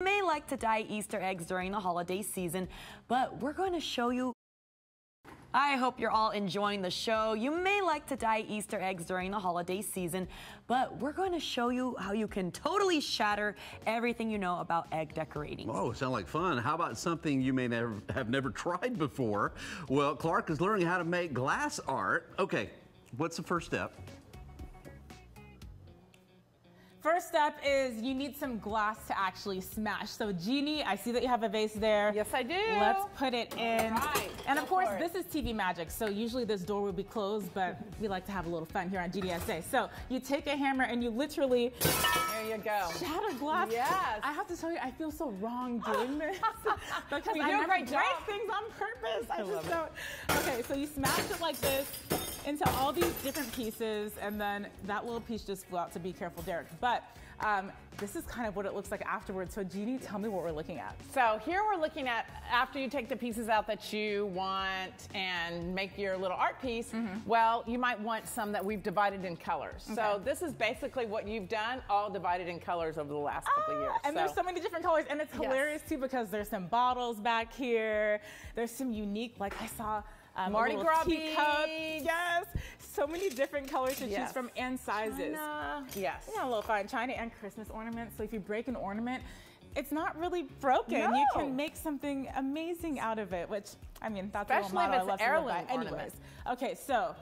may like to dye Easter eggs during the holiday season, but we're going to show you I hope you're all enjoying the show. You may like to dye Easter eggs during the holiday season, but we're going to show you how you can totally shatter everything you know about egg decorating. Oh, sound like fun. How about something you may never have never tried before? Well, Clarke is learning how to make glass art. Okay, what's the first step? First step is you need some glass to actually smash. So Jeannie, I see that you have a vase there. Yes, I do. Let's put it in. right, and of course, this is TV magic. So usually this door would be closed, but we like to have a little fun here on GDSA. So you take a hammer and you literally There you go. shatter glass. Yes. I have to tell you, I feel so wrong doing this because You I never great break job. things on purpose. I, just don't. Okay, so you smash it like this into all these different pieces, and then that little piece just flew out. So be careful, Derek. But um, this is kind of what it looks like afterwards. So Jeannie, tell me what we're looking at. So here we're looking at after you take the pieces out that you want and make your little art piece, well, you might want some that we've divided in colors. So this is basically what you've done, all divided in colors over the last couple of years. Ah, And there's so many different colors, and it's Yes. hilarious too because there's some bottles back here. There's some unique, like I saw. Um, a Mardi Gras teacup. beads. Yes, so many different colors to choose from and sizes. China. Yes. You know, a little fine china and Christmas ornaments. So if you break an ornament, it's not really broken. No. You can make something amazing out of it, which I mean, that's a Especially little if it's I love heirloom. Anyways, okay, so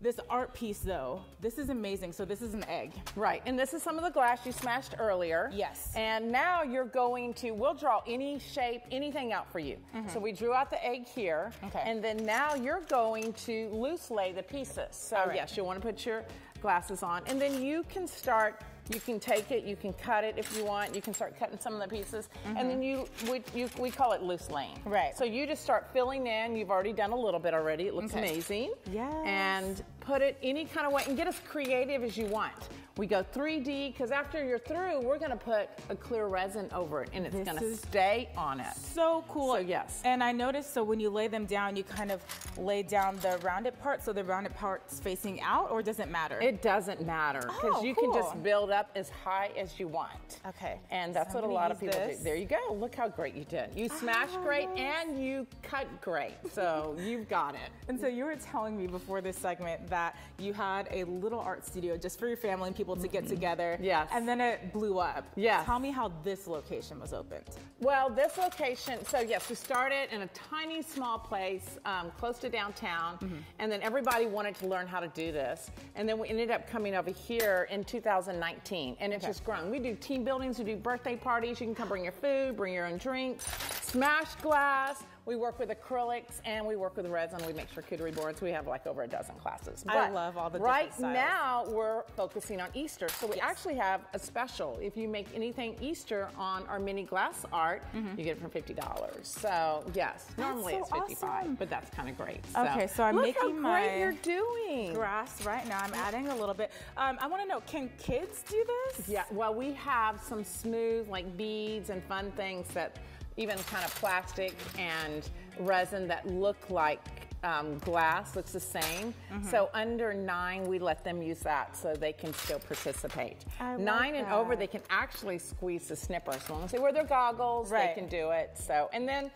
this art piece though, this is amazing. So this is an egg. Right, and this is some of the glass you smashed earlier. Yes. And now you're going to, we'll draw any shape, anything out for you. Mm-hmm. So we drew out the egg here. Okay. And then now you're going to loose lay the pieces. So right. yes, you'll want to put your glasses on. And then you can start, you can take it, you can cut it if you want. You can start cutting some of the pieces. And then you, we, you, we call it loose. Mm-hmm. Right. So you just start filling in. You've already done a little bit already. It looks Okay. amazing. Yes. And put it any kind of way and get as creative as you want. We go 3D because after you're through, we're going to put a clear resin over it and it's This to stay on it. So cool. So, yes. And I noticed, so when you lay them down, you kind of lay down the rounded part, so the rounded part's facing out, or does it matter? It doesn't matter because Oh, you can just build up as high as you want. Okay. And that's So what a lot of people this. do. There you go. Look how great you did. You smashed oh, great and you cut great. So you've got it. And so you were telling me before this segment that you had a little art studio just for your family and people to get together. Yes. And then it blew up. Yes. Tell me how this location was opened. Well, this location, so yes, we started in a tiny, small place um, close to downtown, and then everybody wanted to learn how to do this. And then we ended up coming over here in 2019, and it's Okay. just grown. We do team buildings, we do birthday parties. You can come bring your food, bring your own drinks, smashed glass. We work with acrylics and we work with resin. And we make charcuterie boards. We have like over a dozen classes. I love all the Right now, we're focusing on Easter. So we actually have a special. If you make anything Easter on our mini glass art, you get it for $50. So yes, normally so it's 55 awesome. but that's kind of great. Okay, so I'm Look making how great my you're doing. Grass right now. I'm adding a little bit. Um, I want to know, can kids do this? Yeah, well, we have some smooth, like beads and fun things that even kind of plastic and resin that look like um, glass, looks the same. Mm-hmm. So under nine, we let them use that so they can still participate. I like nine and over, they can actually squeeze the snipper as long as they wear their goggles. Right. They can do it. So and then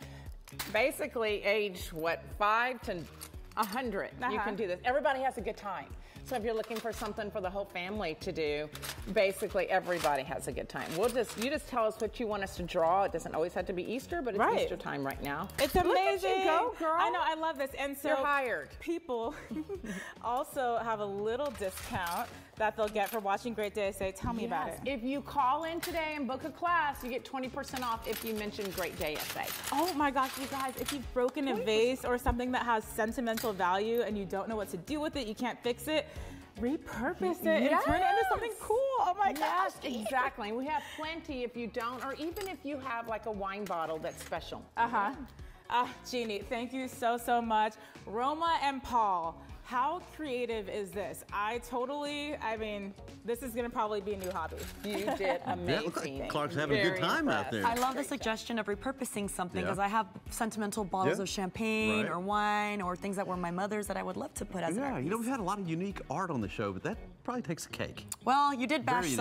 basically age what five to a 100 you Uh-huh. can do this everybody has a good time so if you're looking for something for the whole family to do basically everybody has a good time we'll just you just tell us what you want us to draw it doesn't always have to be easter but it's Right. easter time right now It's Look at amazing. you go girl I know, I love this. And so You're hired. people also have a little discount that they'll get for watching Great Day SA. Tell me about it. if you call in today and book a class you get 20% off if you mention Great Day SA Oh my gosh, you guys, if you've broken a vase or something that has sentimental value and you don't know what to do with it, you can't fix it, repurpose it and turn it into something cool. Oh my gosh. Yes, exactly. We have plenty if you don't, or even if you have like a wine bottle that's special. Uh-huh. Ah, Jeannie, thank you so, so much. Roma and Paul, how creative is this? I totally, I mean, this is gonna probably be a new hobby. You did Yeah, looks amazing. like Clarke's having a good Very time out there. I love the suggestion of repurposing something Yeah. because I have sentimental bottles Yeah. of champagne Right. or wine or things that were my mother's that I would love to put as an Yeah, art you know, we've had a lot of unique art on the show, but that probably takes a cake. Well, you did bash Very some